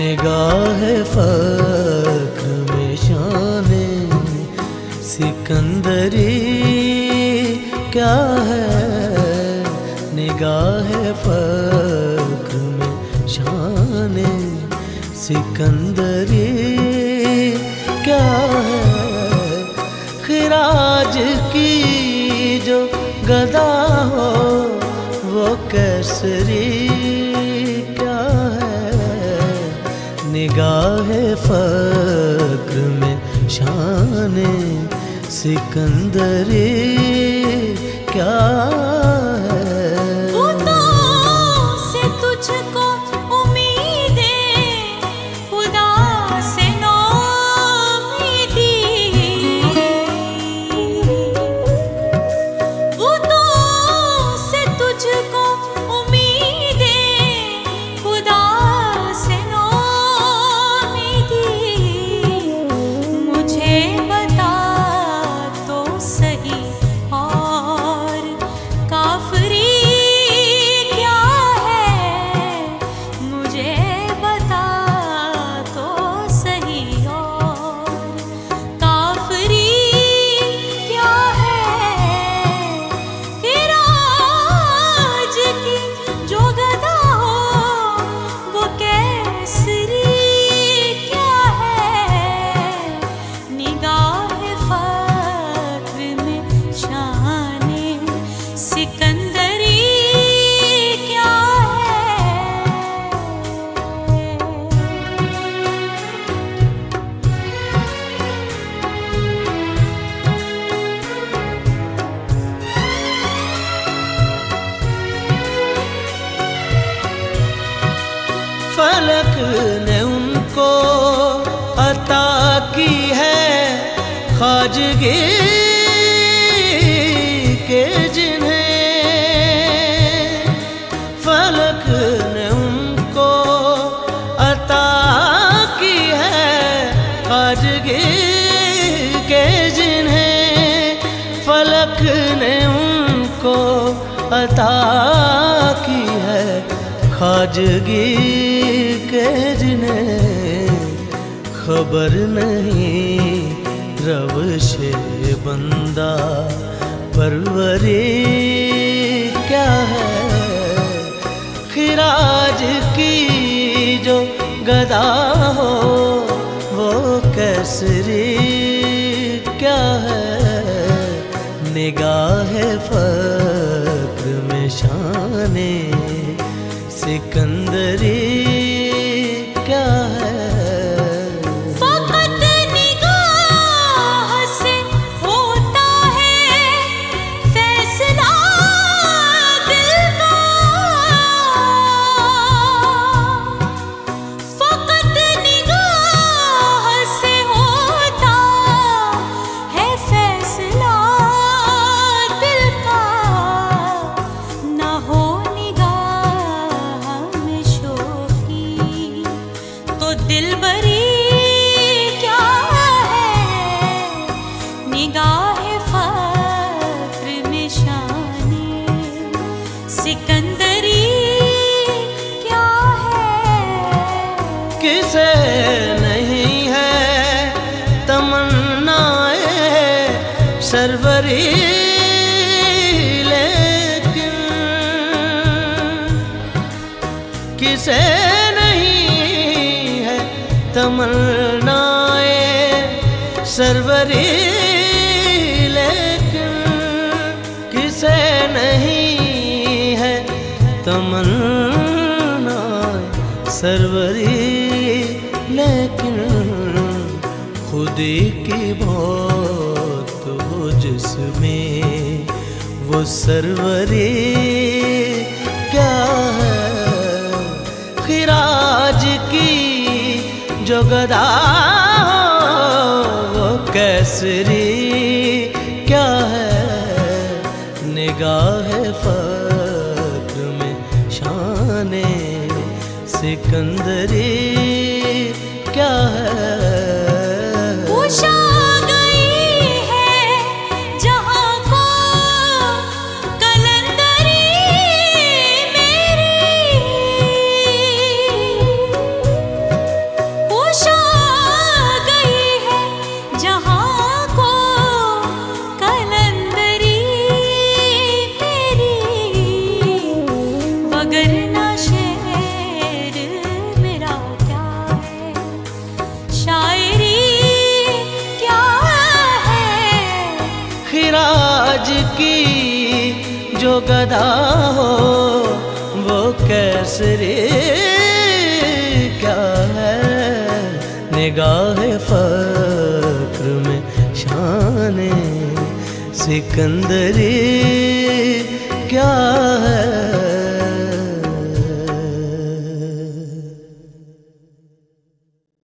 निगाह फक्र में शान, सिकंदरी क्या है? निगाह फक्र में शान, सिकंदरी क्या है? खिराज की जो गदा हो, वो कैसरी निगाह फक्र में शान सिकंदरी क्या की है खाजगी के जिन्हें फलक ने उनको अता की है खाजगी के जिन्हें फलक ने उनको अता की है खाजगी के जिन्हें खबर नहीं, रब से बंदा परवरी क्या है? खिराज की जो गदा हो, वो कैसरी क्या है? निगाह फक्र में शान किसे नहीं है? तमन्नाए सरवरी किसे नहीं है? तमन्नाए सरवरी लेकिन किसे नहीं है? तमन्ना सरवरी खुदी की बहुत हो जिसमें वो सरवरी क्या है? खिराज की जो गदा हो, वो कैसरी क्या है? निगाह फक्र में शान सिकंदरी क्या है? गदा हो वो कैसरी क्या है? निगाह फक्र में शान सिकंदरी। क्या है?